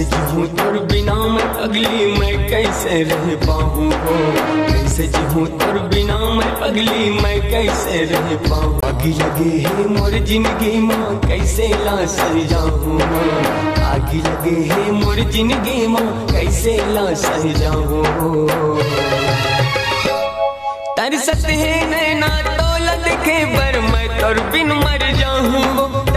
कैसे जीऊँ तोर बिना मैं अगली मैं कैसे रह पाऊँ? हो कैसे जीऊँ तोर बिना मैं अगली मैं कैसे रह पाऊँ? आगे लगे है मोर ज़िंदगी माँ कैसे ला सह जाऊँ? आगे लगे है मोर ज़िंदगी माँ कैसे ला सह जाऊँ तरसत है नैना दौलत के बर मैं तोर बिन मर जाऊँ।